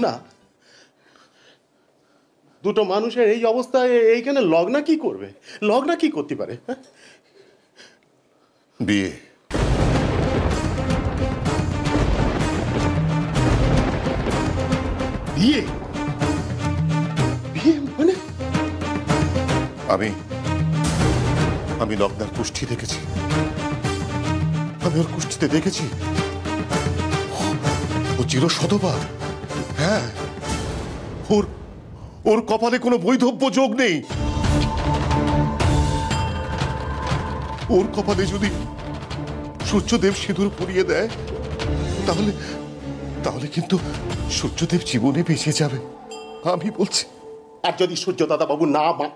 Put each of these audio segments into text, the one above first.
লগ্না দুটো মানুষের এই অবস্থায় এইখানে লগ্না কি করবে? লগ্না কি করতে পারে? হ্যাঁ? বিয়ে। বিয়ে? বিয়ে মানে? আমি আমি লগ্নার কুষ্ঠি দেখেছি। আমি ওর কুষ্ঠিতে দেখেছি। ও চির শতবা হ্যাঁ। ওর ওর কপালে কোনো বৈধব্য যোগ নেই। ওর কপালে যদি সূর্যদেব সিঁদুর পরিয়ে দেয়, তাহলে তাহলে কিন্তু সূর্যদেব জীবনে বেঁচে যাবে। আমি বলছি, আর যদি সূর্য দাদা বাবু না না।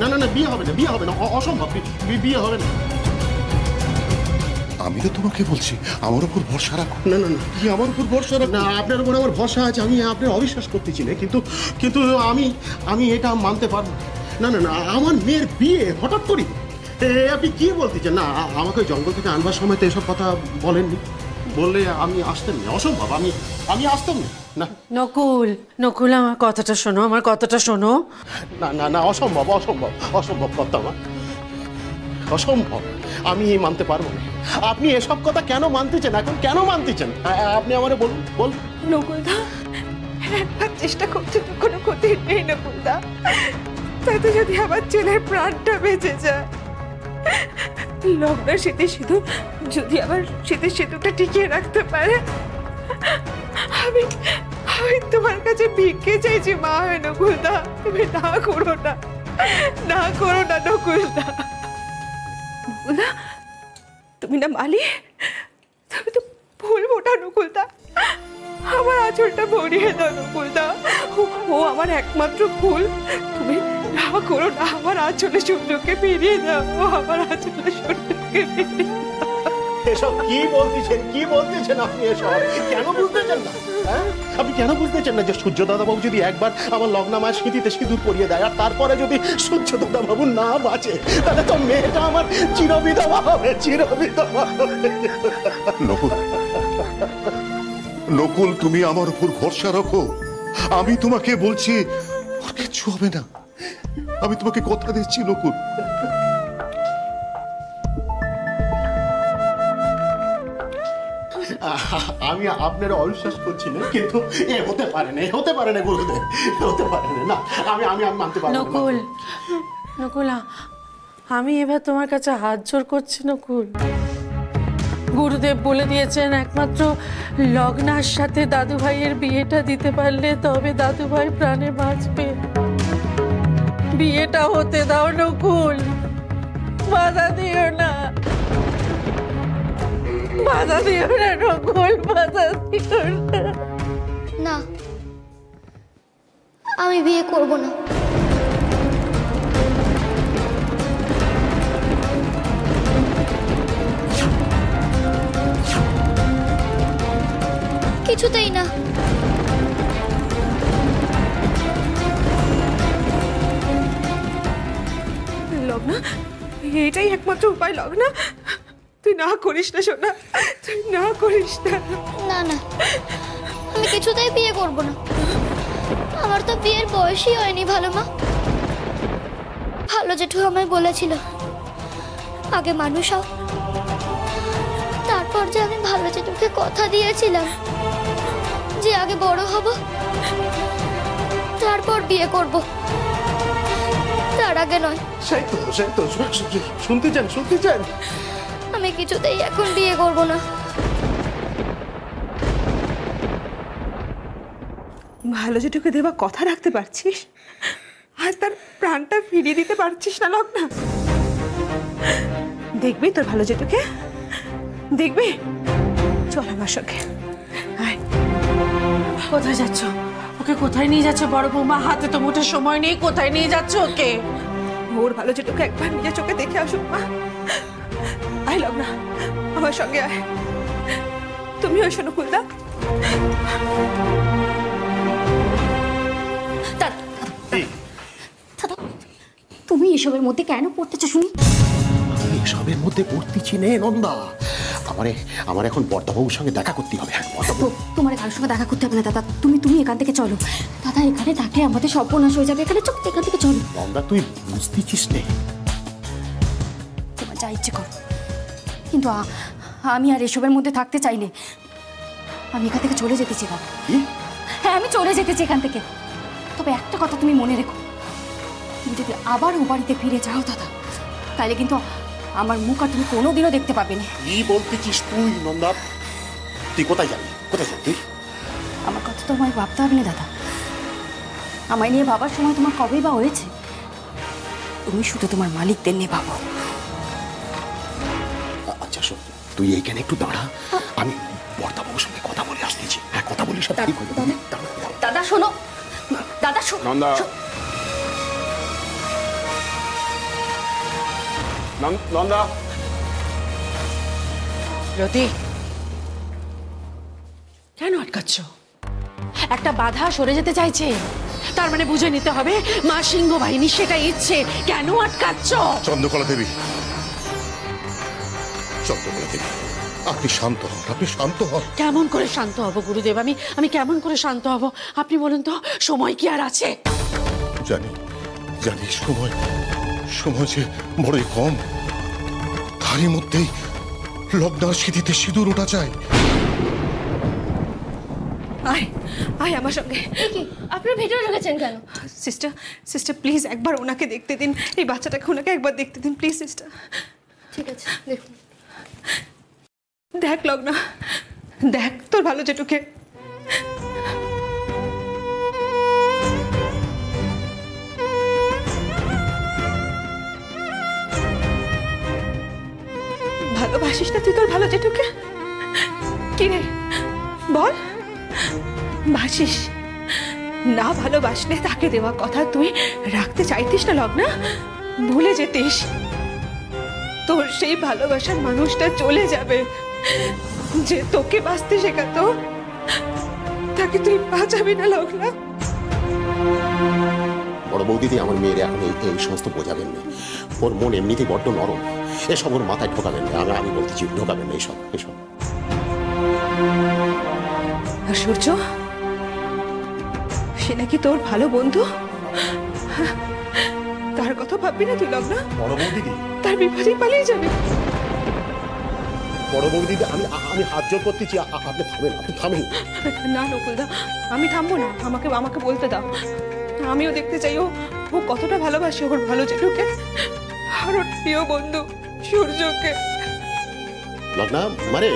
না না না, বিয়ে হবে না, বিয়ে হবে না। অসম্ভব বিয়ে হবে না। আমি তো তোমাকে বলছি আমার উপর ভরসা রাখো। না না না। কি আমার উপর ভরসা রাখো? না আপনার উপর আমার ভরসা আছে আমি আপনার অবিশ্বাস করতেছি না কিন্তু কিন্তু আমি আমি এটা মানতে পারব না। না না আমার মেয়ের বিয়ে হঠাৎ করি। এ, আপনি কি বলতেছেন না আমাকে জঙ্গল থেকে আনবার সময় তো এসব কথা বলেননি। বললে আমি আসতাম না অসম্ভব আমি আমি আসতাম না। না। নকুল নকুল আমার কথাটা শোনো আমার কথাটা শোনো। না না না অসম্ভব অসম্ভব অসম্ভব কথা আমার। অসম্ভব। আমি মানতে পারব না। আপনি এসব কথা কেন মানতেছেন? এখন কেন মানতেছেন? আ- আপনি আমারে বলুন বলুন। নকুলদা, একবার চেষ্টা করছে তো কোনো ক্ষতি নেই নকুলদা। তাতে যদি আমার ছেলের প্রাণটা বেঁচে যায়, লগ্ন শীতের সিঁদুর যদি আবার শীতের সিঁদুরটা টিকিয়ে রাখতে পারে, আমি আমি তোমার কাছে ভিক্ষে চাইছি মা হয় নকুলদা। তুমি না করো না না করো না নকুলদা। নকুলদা তুমি না মালি, তুমি তো ভুল মোটা নকুলদা। আমার আঁচলটা ভরিয়ে দাও নকুলদা। ও- আমার একমাত্র ভুল। তুমি না করো না, আমার আঁচলে সূর্যকে ফিরিয়ে দাও, আমার আঁচলে সূর্যকে ফিরিয়ে। এসব কি বলতেছেন? কি বলতেছেন আপনি এসব? কেন না? হ্যাঁ? আপনি কেন না যে সূর্য দাদাবাবু যদি একবার আমার লগ্নামায় স্মৃতিতে সিঁদুর পরিয়ে দেয় আর তারপরে যদি সূর্য দাদাবাবু না বাঁচে, তাহলে তো মেয়েটা আমার চিরবিধবা হবে, চিরবিধবা নকুল নকুল, তুমি আমার উপর ভরসা রাখো। আমি তোমাকে বলছি কিচ্ছু হবে না। আমি তোমাকে কথা দিচ্ছি, নকুল। আমি আপনার অবিশ্বাস করছি না, কিন্তু এ হতে পারে না হতে পারে না গুরুদেব হতে পারে না। আমি আমি আমি মানতে পারব না। নকুল নকুল আমি এবার তোমার কাছে হাত জোর করছি, নকুল। গুরুদেব বলে দিয়েছেন, একমাত্র লগ্নার সাথে দাদু ভাইয়ের বিয়েটা দিতে পারলে তবে দাদু ভাই প্রাণে বাঁচবে। বিয়েটা হতে দাও, নকুল। বাধা দিও না। বাধা দিও না নকুল বাধা দিও না। না আমি বিয়ে করব না। কিছুতেই না। লগ্না এটাই একমাত্র উপায় লগ্না। না করিস না সোনা। তুই না করিস না। না না। আমি কিছুতেই বিয়ে করব না। আমার তো বিয়ের বয়সই হয়নি ভালো মা। ভালো জেঠু আমায় বলেছিল আগে মানুষ হও। তারপর যে আমি ভালো জেঠুকে কথা দিয়েছিলাম যে আগে বড় হব তারপর বিয়ে করব। তার আগে নয়। সেই তো সেই তো শুনতে চান শুনতে চান? আমি কিছুতেই এখন বিয়ে করব না। ভালো যেটুকু দেবা কথা রাখতে পারছিস আর তার প্রাণটা ফিরিয়ে দিতে পারছিস না লগ্না। দেখবি তোর ভালো যেটুকে? দেখবি? চল আমার সঙ্গে। কোথায় যাচ্ছ? ওকে কোথায় নিয়ে যাচ্ছ? বড় বৌমা হাতে তো মোটে সময় নেই। কোথায় নিয়ে যাচ্ছ ওকে? ওর ভালো যেটুকু একবার নিজের চোখে দেখে আসুক মা। আয় লগ্না আমার সঙ্গে আয়। তুমি ওই শোনো কুলদা দাদা তুমি এসবের মধ্যে কেন পড়তেছো শুনি? আমি এসবের মধ্যে পড়তেছি নে নন্দা। আমারে আমার এখন বর্দাবাবুর সঙ্গে দেখা করতে হবে হ্যাঁ? তোমার কারোর সঙ্গে দেখা করতে হবে না দাদা। তুমি তুমি এখান থেকে চলো। দাদা এখানে থাকলে আমাদের সর্বনাশ হয়ে যাবে। এখানে চুপ এখান থেকে চলো। নন্দা তুই বুঝতেছিস নে। তোমার যা ইচ্ছে করো। কিন্তু আমি আর এসবের মধ্যে থাকতে চাইলে আমি এখান থেকে চলে যেতে চাই হ্যাঁ আমি চলে যেতে চাই এখান থেকে। তবে একটা কথা তুমি মনে রেখো। তুমি যদি আবার ও বাড়িতে ফিরে যাও দাদা তাহলে কিন্তু আমার মুখ আর তুমি কোনোদিনও দেখতে পাবে না। কি বলতেছিস তুই নন্দা? তুই কোথায় যাবি? কোথায় যাবি তুই? আমার কথা তো আমায় ভাবতে হবে না দাদা। আমায় নিয়ে ভাবার সময় তোমার কবেই বা হয়েছে? তুমি শুধু তোমার মালিকদের নিয়ে ভাবো। আ- আচ্ছা তুই এইখানে একটু দাঁড়া। আমি বর্দাবাবুর সঙ্গে কথা বলে আসতেছি। হ্যাঁ কথা বলি সব ঠিক হয়ে যাবে। দাদা শোনো। দাদা শোনো নন্দা। নন্দা। রতি কেন আটকাচ্ছ? একটা বাধা সরে যেতে চাইছে। তার মানে বুঝে নিতে হবে মা সিংহ বাহিনী সেটা ইচ্ছে। কেন আটকাচ্ছ? চন্দ্রকলা দেবী চন্দ্রকলা দেবী আপনি শান্ত হন আপনি শান্ত হন। কেমন করে শান্ত হব গুরুদেব? আমি আমি কেমন করে শান্ত হব? আপনি বলুন তো সময় কি আর আছে? জানি জানি সময় সময় যে বড়ই কম। তারই মধ্যেই লগ্নার স্মৃতিতে সিঁদুর ওঠা চাই আয় আয় আমার সঙ্গে। আপনার ভিডিও রেখেছেন কেন? সিস্টার সিস্টার প্লিজ একবার ওনাকে দেখতে দিন। এই বাচ্চাটাকে ওনাকে একবার দেখতে দিন প্লিজ সিস্টার। ঠিক আছে দেখুন। দেখ লগ্না, দেখ তোর ভালো যেটুকে ভালোবাসিস না তুই তোর ভালো যেটুকে কি রে বল। বাসিস না ভালোবাসলে তাকে দেওয়া কথা তুই রাখতে চাইতিস না লগ্না? ভুলে যেতিস। তোর সেই ভালোবাসার মানুষটা চলে যাবে। যে তোকে বাঁচতে শেখাতো তাকে তুই বাঁচাবি না লগ্না। বড় বৌদিদি আমার মেয়ের এখন এই সমস্ত বোঝাবেন না। ওর মন এমনিতেই বড্ড নরম। এসব ওর মাথায় ঢোকাবেন না। আমি আমি বলতেছি ঢোকাবেন না এসব এসব। আর সূর্য সে নাকি তোর ভালো বন্ধু? তার কথা ভাববি না তুই লগ্না। বড় বৌদিদি তার বিপদেই পালিয়ে যাবে। বড় বৌদিদি আমি আমি হাত জোর করতেছি আপনি থামেন আপনি থামেন। না নকুলদা আমি থামবো না আমাকে আমাকে বলতে দাও। আমিও দেখতে চাই ও ও কতটা ভালোবাসে ওর ভালো যেটুকে আর ওর প্রিয় বন্ধু সূর্যকে। লগ্না মারে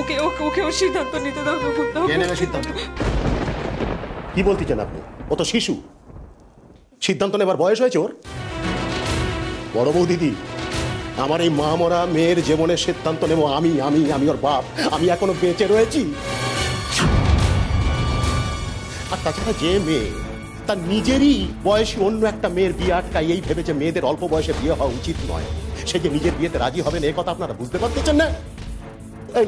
ওকে ওকে ওকে ওর সিদ্ধান্ত নিতে দাও নকুলদা কে কি বলতেছেন আপনি? ও তো শিশু। সিদ্ধান্ত নেবার বয়স হয়েছে ওর। বড় বউ দিদি, আমার এই মা মরা মেয়ের জীবনের সিদ্ধান্ত নেব আমি আমি আমি ওর বাপ। আমি এখনও বেঁচে রয়েছি। আর তাছাড়া যে মেয়ে, তার নিজেরই বয়সী অন্য একটা মেয়ের বিয়ে আটকায়, এই ভেবেছে মেয়েদের অল্প বয়সে বিয়ে হওয়া উচিত নয়। সে যে নিজের বিয়েতে রাজি হবে না, এ কথা আপনারা বুঝতে পারতেছেন না? এই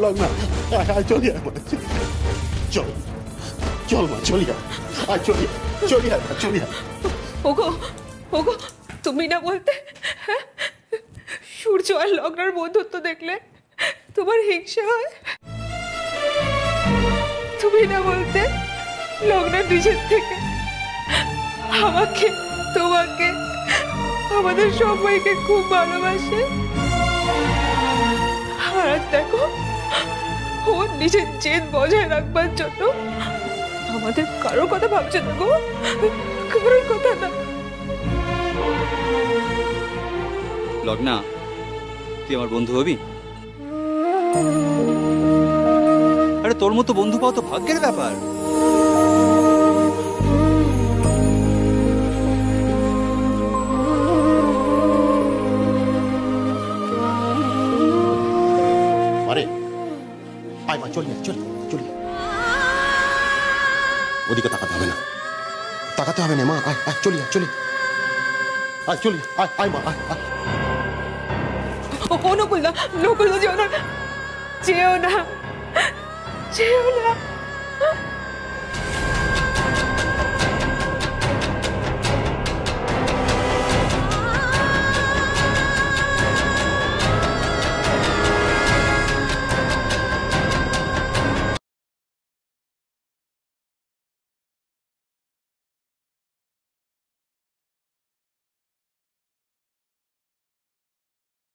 চল। চল মা চলি আয় আয়, চলি মা, চলি ওগো ওগো তুমি না বলতে হ্যাঁ? সূর্য আর লগ্নার বন্ধুত্ব দেখলে তোমার হিংসা হয়? তুমি না বলতে লগ্নার নিজের থেকে আমাকে তোমাকে আমাদের সবাইকে খুব ভালোবাসে। আর দেখো ও নিজের জেদ বজায় রাখবার জন্য আমাদের কারোর কথা ভাবছে না গো? কারোর কথা না। লগ্না তুই আমার বন্ধু হবি? আরে তোর মতো বন্ধু পাওয়া তো ভাগ্যের ব্যাপার। আরে আয় মা চলি চলি। ওদিকে তাকাতে হবে না। তাকাতে হবে না, মা, আয় আয়, চলি আয় চলি। আয় চলি, আয় আয়, মা, আয় আয়। ও নকুল না নকুল না যেও না যেও না যেও না।